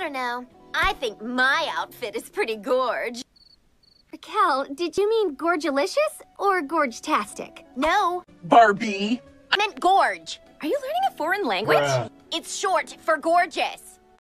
don't know. I think my outfit is pretty gorge. Raquel, did you mean gorgelicious or gorgetastic? No, Barbie. I meant gorge. Are you learning a foreign language? Bruh. It's short for gorgeous.